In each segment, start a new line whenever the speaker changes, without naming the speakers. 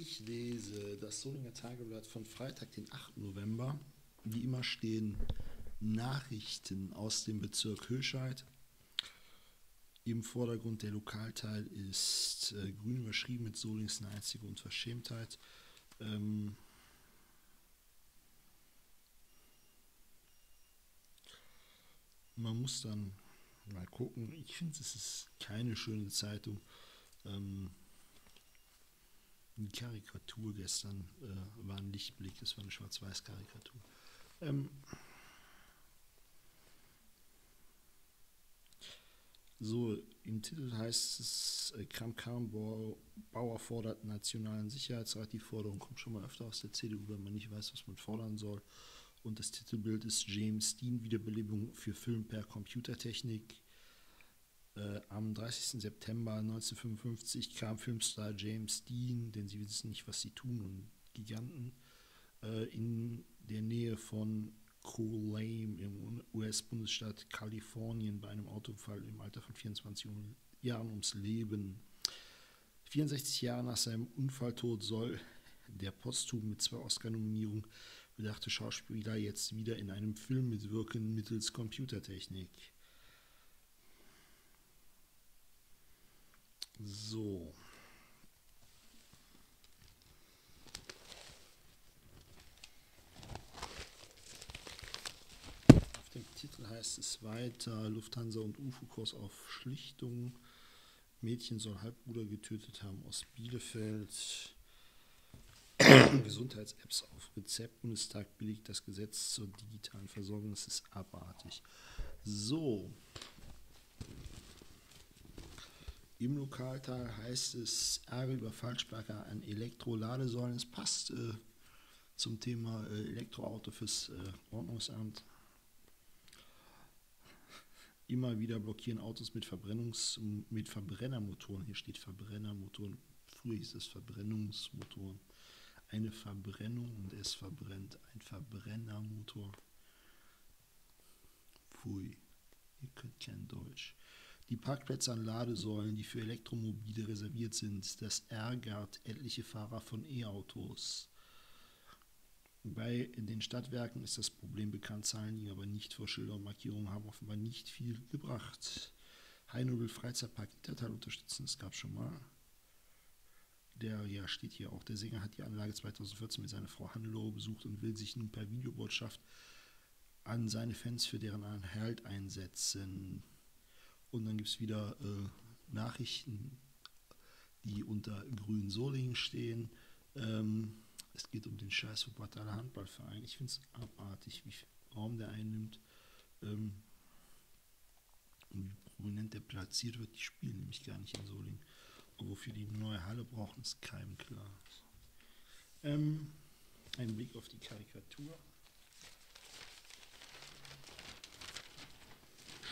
Ich lese das Solinger Tageblatt von Freitag, den 8. November. Wie immer stehen Nachrichten aus dem Bezirk Höscheid. Im Vordergrund der Lokalteil ist äh, grün überschrieben mit Solings eine einzige Unverschämtheit. Ähm, man muss dann mal gucken. Ich finde, es ist keine schöne Zeitung. Ähm, die Karikatur gestern äh, war ein Lichtblick, es war eine Schwarz-Weiß-Karikatur. Ähm, so, im Titel heißt es, äh, Kram-Karrenbauer fordert nationalen Sicherheitsrat. Die Forderung kommt schon mal öfter aus der CDU, wenn man nicht weiß, was man fordern soll. Und das Titelbild ist James Dean Wiederbelebung für Film per Computertechnik. Äh, am 30. September 1955 kam Filmstar James Dean, denn sie wissen nicht, was sie tun, und Giganten, äh, in der Nähe von Colame im US-Bundesstaat Kalifornien bei einem Autounfall im Alter von 24 Jahren ums Leben. 64 Jahre nach seinem Unfalltod soll der posthum mit zwei Oscar-Nominierungen bedachte Schauspieler jetzt wieder in einem Film mitwirken mittels Computertechnik. So. Auf dem Titel heißt es weiter: Lufthansa und UFO-Kurs auf Schlichtung. Mädchen soll Halbbruder getötet haben aus Bielefeld. Gesundheits-Apps auf Rezept. Bundestag billigt das Gesetz zur digitalen Versorgung. Das ist abartig. So. Im Lokalteil heißt es Ärger über Falschparker an Elektroladesäulen. Es passt äh, zum Thema äh, Elektroauto fürs äh, Ordnungsamt. Immer wieder blockieren Autos mit, Verbrennungs mit Verbrennermotoren. Hier steht Verbrennermotoren. Früher hieß es Verbrennungsmotoren. Eine Verbrennung und es verbrennt. Ein Verbrennermotor. Pfui, ihr könnt kein Deutsch. Die Parkplätze an Ladesäulen, die für Elektromobile reserviert sind, das ärgert etliche Fahrer von E-Autos. Bei den Stadtwerken ist das Problem bekannt, Zahlen liegen aber nicht vor Schilder und Markierungen haben offenbar nicht viel gebracht. Heinobel Freizeitpark Intertal unterstützen, das gab schon mal. Der, ja, steht hier auch, der Sänger hat die Anlage 2014 mit seiner Frau Hannelore besucht und will sich nun per Videobotschaft an seine Fans für deren Erhalt einsetzen. Und dann gibt es wieder äh, Nachrichten, die unter Grün Solingen stehen. Ähm, es geht um den Scheiß Wuppertaler Handballverein. Ich finde es abartig, wie viel Raum der einnimmt. Ähm, und wie prominent der platziert wird. Die spielen nämlich gar nicht in Solingen. Und wofür die neue Halle brauchen, ist keinem klar. Ähm, ein Blick auf die Karikatur.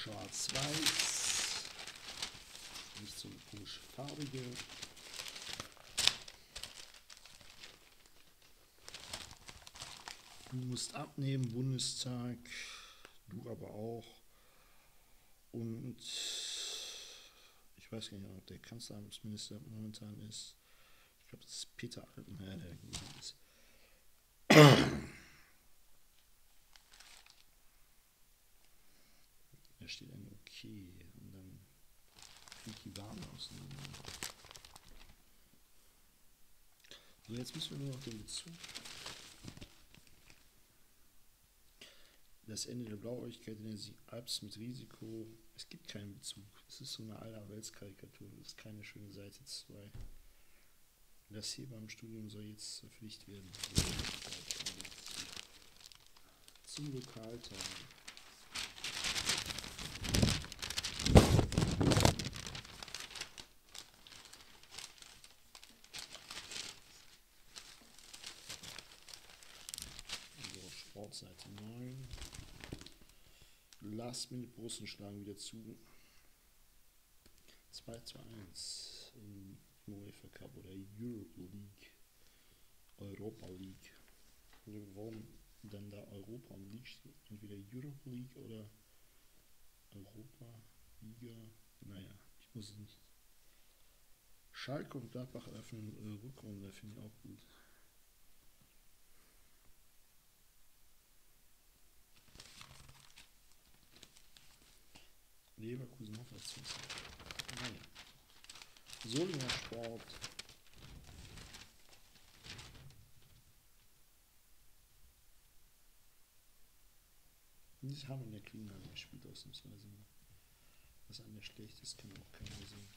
Schwarz-Weiß so eine komische farbige. Du musst abnehmen, Bundestag, du aber auch. Und ich weiß gar nicht, ob der Kanzleramtsminister momentan ist. Ich glaube, das ist Peter Altmaier, der gewesen ist. Da steht ein Okay und dann die Warme auseinander. So, jetzt müssen wir nur noch den Bezug. Das Ende der Blauäugigkeit in der Alps mit Risiko. Es gibt keinen Bezug. Es ist so eine Allerweltskarikatur. Das ist keine schöne Seite 2. Das hier beim Studium soll jetzt zur Pflicht werden. Zum Lokalteil. Seite 9. Last Minute Borussen schlagen wieder zu. 2 zu 1 im UEFA Cup oder Europe League. Europa League. Warum dann da Europa League? Entweder Europe League oder Europa Liga. Naja, ich muss es nicht Schalke und Gladbach öffnen äh, Rückrunde, finde ich auch gut. Leverkusen noch was zu Naja. Solinger Sport. Die haben in der Klinge gespielt, ausnahmsweise. Was an der schlecht ist, kann auch keiner sehen.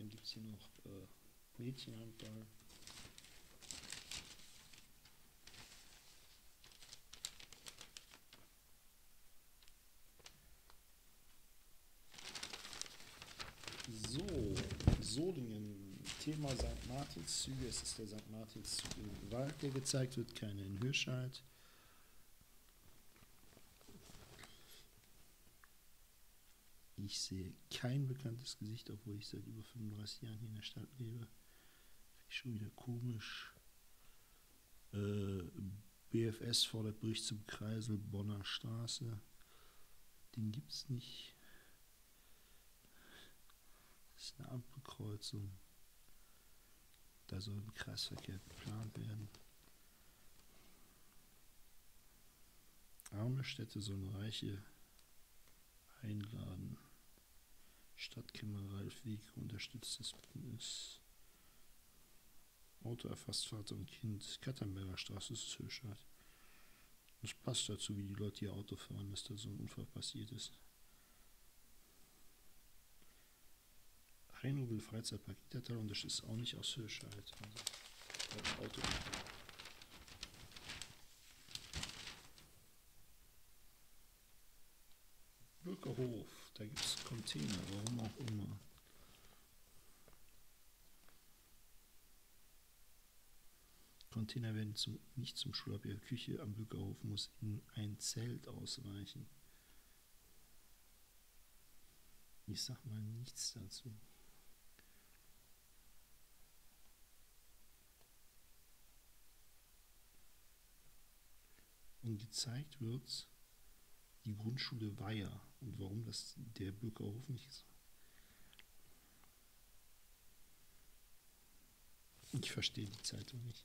Dann gibt es hier noch äh, Mädchenhandball. So, Solingen, Thema St. Martinszüge. Es ist der St. Martinszug in Wald, der gezeigt wird, keine in Hirscheid. Ich sehe kein bekanntes Gesicht, obwohl ich seit über 35 Jahren hier in der Stadt lebe. Schon wieder komisch. Äh, BFS fordert Bericht zum Kreisel Bonner Straße. Den gibt es nicht. Das ist eine Ampelkreuzung. Da soll ein Kreisverkehr geplant werden. Arme Städte sollen Reiche einladen. Stadtkämmer Ralf Weg unterstützt das Bündnis. Auto erfasst Vater und Kind. Kattenberger Straße ist Höchstadt. Das passt dazu, wie die Leute hier Auto fahren, dass da so ein Unfall passiert ist. Rheinobel Freizeitpark Itertal und das ist auch nicht aus Höchstadt. Also, das Auto. Bürgerhof, da gibt es Container, warum auch immer. Container werden zum, nicht zum Schulabwehr. Küche am Bürgerhof muss in ein Zelt ausweichen. Ich sag mal nichts dazu. Und gezeigt wird die Grundschule Weiher und warum das der Bürgerhof nicht ist. Ich verstehe die Zeitung nicht.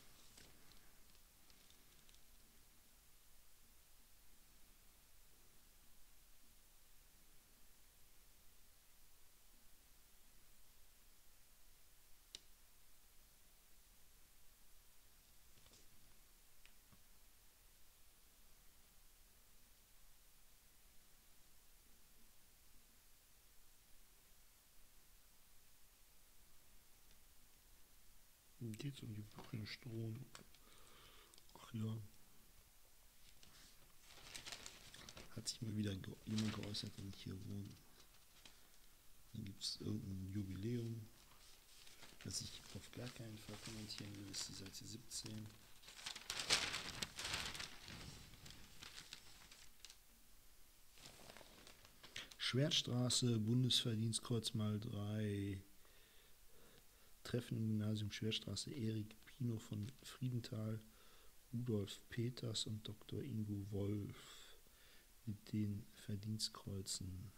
Geht um die Buchenstroh. Ach ja. Hat sich mal wieder jemand geäußert, wenn ich hier wohne. Dann gibt es irgendein Jubiläum, das ich auf gar keinen Fall kommentieren will. Ist die Seite 17. Schwertstraße, Bundesverdienstkreuz mal 3. Treffen im Gymnasium Schwerstraße Erik Pino von Friedenthal, Rudolf Peters und Dr. Ingo Wolf mit den Verdienstkreuzen.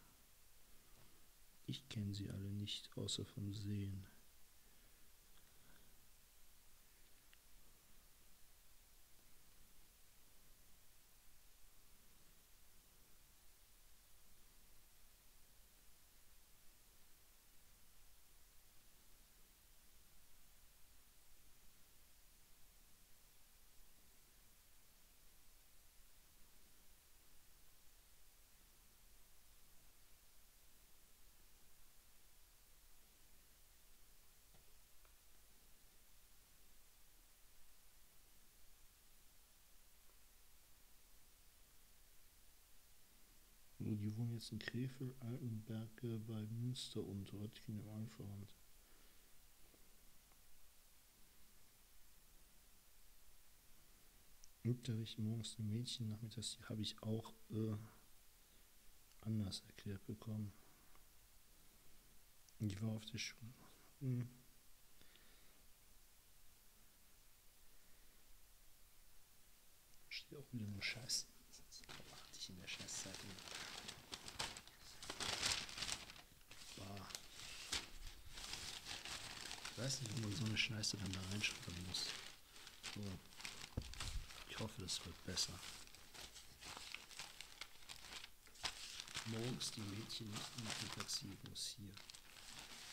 Ich kenne sie alle nicht, außer vom Sehen. Die wohnen jetzt in Krefeld, Altenberge bei Münster und Röttgen im Alferland. Unterricht morgens die Mädchen, nachmittags habe ich auch äh, anders erklärt bekommen. Die war auf der Schule. Hm. Steht auch wieder nur Scheiß. Warte ich in der Scheißzeitung. Bah. Ich weiß nicht, ob man so eine Scheiße dann da reinschreiben muss. So. Ich hoffe, das wird besser. Morgens die Mädchen nicht nachmittags muss hier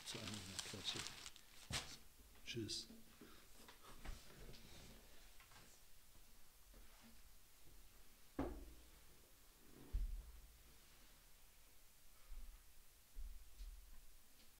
zu einer Klatsche. Tschüss.